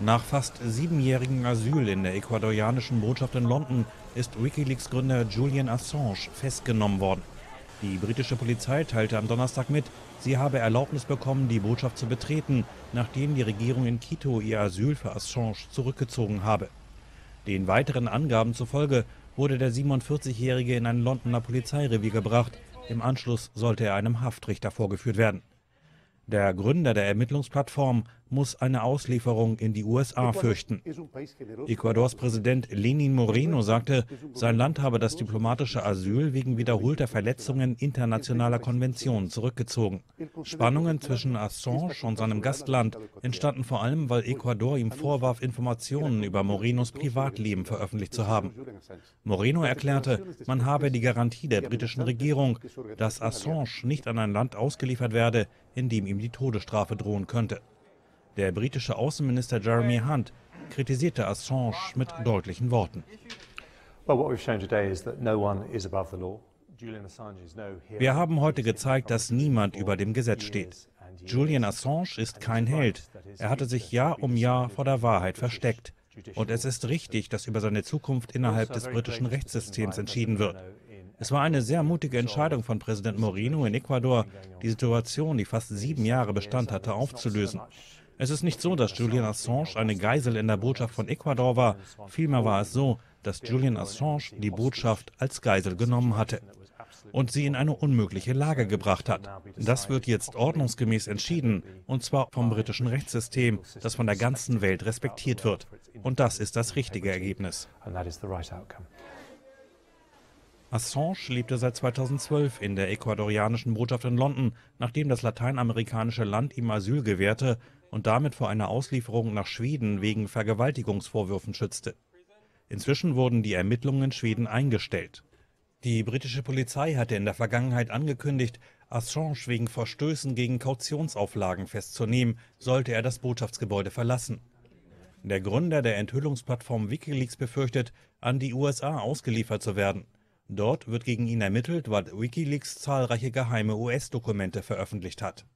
Nach fast siebenjährigem Asyl in der ecuadorianischen Botschaft in London ist Wikileaks-Gründer Julian Assange festgenommen worden. Die britische Polizei teilte am Donnerstag mit, sie habe Erlaubnis bekommen, die Botschaft zu betreten, nachdem die Regierung in Quito ihr Asyl für Assange zurückgezogen habe. Den weiteren Angaben zufolge wurde der 47-Jährige in ein Londoner Polizeirevier gebracht. Im Anschluss sollte er einem Haftrichter vorgeführt werden. Der Gründer der Ermittlungsplattform muss eine Auslieferung in die USA fürchten. Ecuadors Präsident Lenin Moreno sagte, sein Land habe das diplomatische Asyl wegen wiederholter Verletzungen internationaler Konventionen zurückgezogen. Spannungen zwischen Assange und seinem Gastland entstanden vor allem, weil Ecuador ihm vorwarf, Informationen über Morenos Privatleben veröffentlicht zu haben. Moreno erklärte, man habe die Garantie der britischen Regierung, dass Assange nicht an ein Land ausgeliefert werde, in dem ihm die Todesstrafe drohen könnte. Der britische Außenminister Jeremy Hunt kritisierte Assange mit deutlichen Worten. Wir haben heute gezeigt, dass niemand über dem Gesetz steht. Julian Assange ist kein Held. Er hatte sich Jahr um Jahr vor der Wahrheit versteckt. Und es ist richtig, dass über seine Zukunft innerhalb des britischen Rechtssystems entschieden wird. Es war eine sehr mutige Entscheidung von Präsident Moreno in Ecuador, die Situation, die fast sieben Jahre Bestand hatte, aufzulösen. Es ist nicht so, dass Julian Assange eine Geisel in der Botschaft von Ecuador war. Vielmehr war es so, dass Julian Assange die Botschaft als Geisel genommen hatte und sie in eine unmögliche Lage gebracht hat. Das wird jetzt ordnungsgemäß entschieden, und zwar vom britischen Rechtssystem, das von der ganzen Welt respektiert wird. Und das ist das richtige Ergebnis. Assange lebte seit 2012 in der ecuadorianischen Botschaft in London, nachdem das lateinamerikanische Land ihm Asyl gewährte und damit vor einer Auslieferung nach Schweden wegen Vergewaltigungsvorwürfen schützte. Inzwischen wurden die Ermittlungen in Schweden eingestellt. Die britische Polizei hatte in der Vergangenheit angekündigt, Assange wegen Verstößen gegen Kautionsauflagen festzunehmen, sollte er das Botschaftsgebäude verlassen. Der Gründer der Enthüllungsplattform Wikileaks befürchtet, an die USA ausgeliefert zu werden. Dort wird gegen ihn ermittelt, weil Wikileaks zahlreiche geheime US-Dokumente veröffentlicht hat